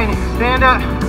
Can't even stand up.